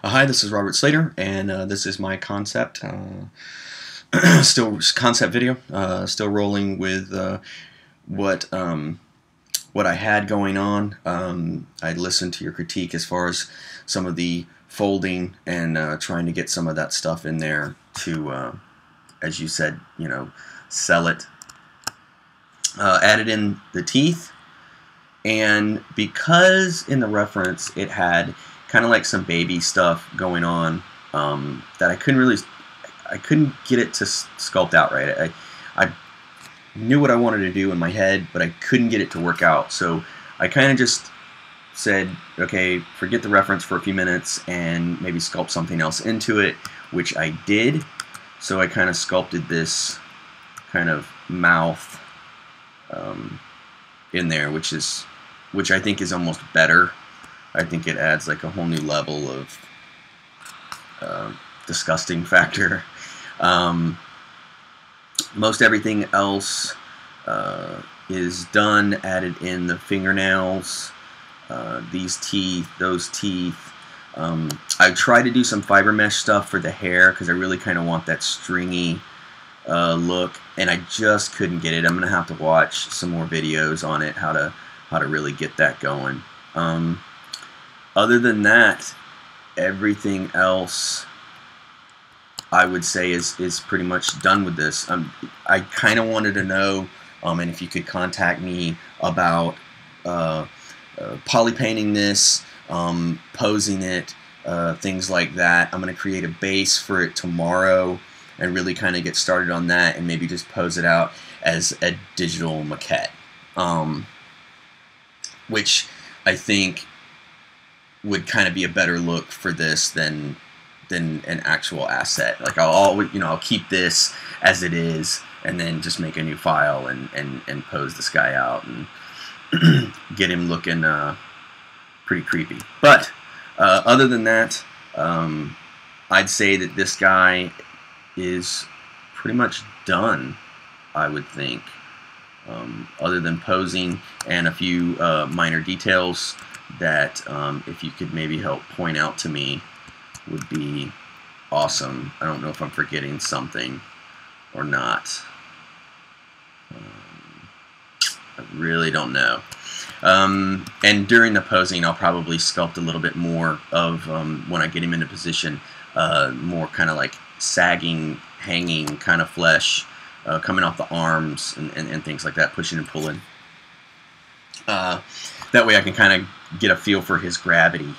Uh, hi, this is Robert Slater, and uh, this is my concept, uh, still concept video, uh, still rolling with uh, what um, what I had going on. Um, I listened to your critique as far as some of the folding and uh, trying to get some of that stuff in there to, as you said, you know, sell it. added in the teeth, and because in the reference it had kind of like some baby stuff going on um, that I couldn't really, I couldn't get it to sculpt out right. I, I knew what I wanted to do in my head, but I couldn't get it to work out. So I kind of just said, okay, forget the reference for a few minutes and maybe sculpt something else into it, which I did. So I kind of sculpted this kind of mouth um, in there, which is, which I think is almost better I think it adds like a whole new level of uh, disgusting factor. Um, most everything else uh, is done, added in the fingernails, uh, these teeth, those teeth. Um, I tried to do some fiber mesh stuff for the hair because I really kind of want that stringy uh, look, and I just couldn't get it. I'm gonna have to watch some more videos on it, how to how to really get that going. Um, other than that, everything else I would say is is pretty much done with this. Um, I kind of wanted to know, um, and if you could contact me about uh, uh, poly painting this, um, posing it, uh, things like that. I'm going to create a base for it tomorrow and really kind of get started on that and maybe just pose it out as a digital maquette. Um, which I think would kind of be a better look for this than than an actual asset. Like I'll always, you know, I'll keep this as it is and then just make a new file and, and, and pose this guy out and get him looking uh, pretty creepy. But uh, other than that, um, I'd say that this guy is pretty much done, I would think. Um, other than posing and a few uh, minor details that um, if you could maybe help point out to me would be awesome. I don't know if I'm forgetting something or not. Um, I really don't know. Um, and during the posing, I'll probably sculpt a little bit more of um, when I get him into position, uh, more kind of like sagging, hanging kind of flesh uh, coming off the arms and, and, and, things like that, pushing and pulling. Uh, that way I can kind of get a feel for his gravity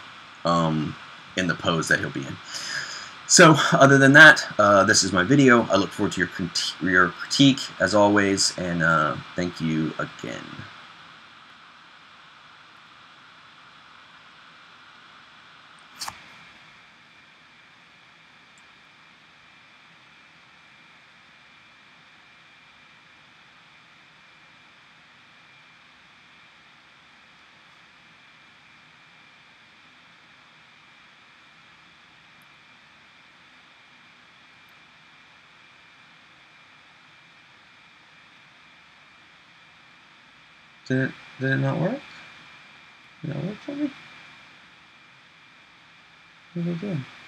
um, in the pose that he'll be in. So, other than that, uh, this is my video. I look forward to your, your critique, as always, and uh, thank you again. Did it, did it not work? Did it not work for me? What did I do?